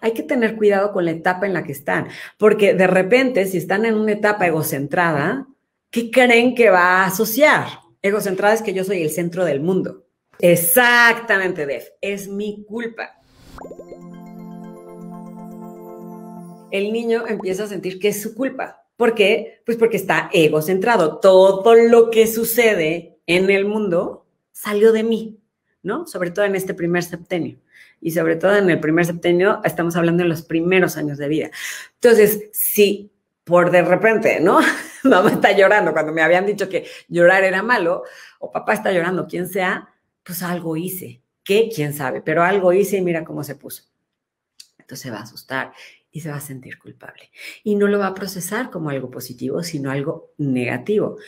hay que tener cuidado con la etapa en la que están, porque de repente, si están en una etapa egocentrada, ¿qué creen que va a asociar? Egocentrada es que yo soy el centro del mundo. Exactamente, Def, es mi culpa. El niño empieza a sentir que es su culpa. ¿Por qué? Pues porque está egocentrado. Todo lo que sucede en el mundo salió de mí, Sobre todo en este primer septenio y sobre todo en el primer septenio estamos hablando de los primeros años de vida. Entonces, si por de repente, ¿no? Mamá está llorando cuando me habían dicho que llorar era malo, o papá está llorando, quien sea, pues algo hice. ¿Qué? ¿Quién sabe? Pero algo hice y mira cómo se puso. Entonces se va a asustar y se va a sentir culpable. Y no lo va a procesar como algo positivo, sino algo negativo.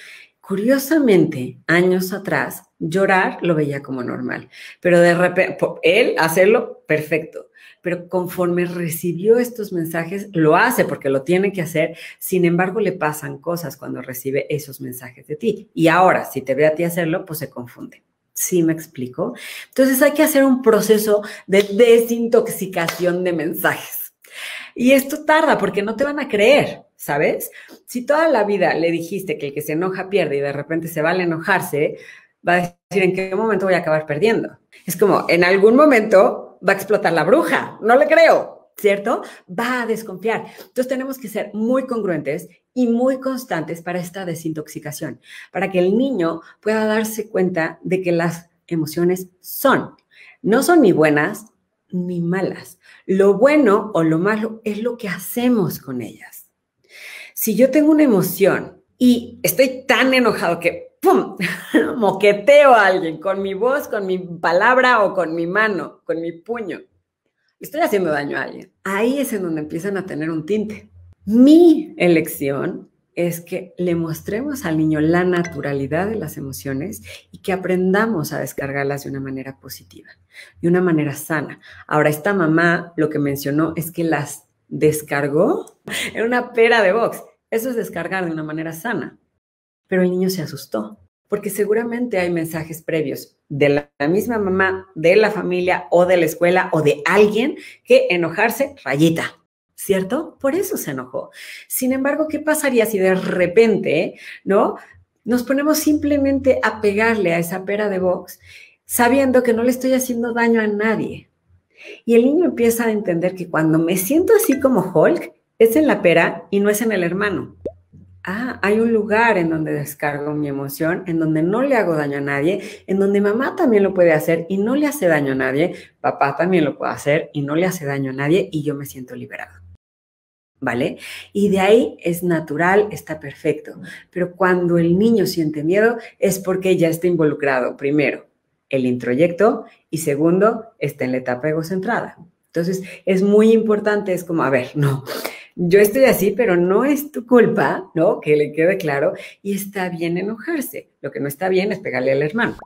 Curiosamente, años atrás, llorar lo veía como normal, pero de repente, él hacerlo, perfecto, pero conforme recibió estos mensajes, lo hace porque lo tiene que hacer, sin embargo, le pasan cosas cuando recibe esos mensajes de ti. Y ahora, si te ve a ti hacerlo, pues se confunde. ¿Sí me explico? Entonces hay que hacer un proceso de desintoxicación de mensajes. Y esto tarda porque no te van a creer. ¿Sabes? Si toda la vida le dijiste que el que se enoja pierde y de repente se vale enojarse, va a decir en qué momento voy a acabar perdiendo. Es como, en algún momento va a explotar la bruja, no le creo, ¿cierto? Va a desconfiar. Entonces tenemos que ser muy congruentes y muy constantes para esta desintoxicación, para que el niño pueda darse cuenta de que las emociones son, no son ni buenas ni malas. Lo bueno o lo malo es lo que hacemos con ellas si yo tengo una emoción y estoy tan enojado que, ¡pum!, moqueteo a alguien con mi voz, con mi palabra o con mi mano, con mi puño, estoy haciendo daño a alguien. Ahí es en donde empiezan a tener un tinte. Mi elección es que le mostremos al niño la naturalidad de las emociones y que aprendamos a descargarlas de una manera positiva, de una manera sana. Ahora, esta mamá lo que mencionó es que las descargó en una pera de box. Eso es descargar de una manera sana. Pero el niño se asustó, porque seguramente hay mensajes previos de la misma mamá, de la familia o de la escuela o de alguien que enojarse, rayita, ¿cierto? Por eso se enojó. Sin embargo, ¿qué pasaría si de repente, ¿no? Nos ponemos simplemente a pegarle a esa pera de box sabiendo que no le estoy haciendo daño a nadie. Y el niño empieza a entender que cuando me siento así como Hulk, es en la pera y no es en el hermano. Ah, hay un lugar en donde descargo mi emoción, en donde no le hago daño a nadie, en donde mamá también lo puede hacer y no le hace daño a nadie, papá también lo puede hacer y no le hace daño a nadie y yo me siento liberado. ¿Vale? Y de ahí es natural, está perfecto. Pero cuando el niño siente miedo es porque ya está involucrado, primero, el introyecto y segundo, está en la etapa egocentrada. Entonces, es muy importante, es como, a ver, no, yo estoy así, pero no es tu culpa, ¿no? Que le quede claro y está bien enojarse. Lo que no está bien es pegarle al hermano.